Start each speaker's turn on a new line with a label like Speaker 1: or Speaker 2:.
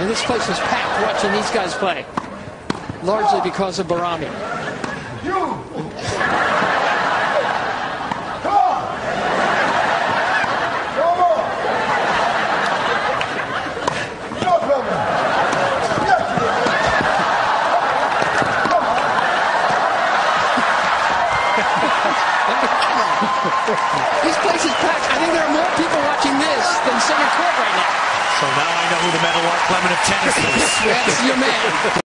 Speaker 1: And this place was packed watching these guys play, largely because of Bahrami.
Speaker 2: You! Come on! Come on! No problem. Yes.
Speaker 1: This place is packed.
Speaker 3: Know who the Meadowlark Lemon of tennis is.
Speaker 1: That's your man.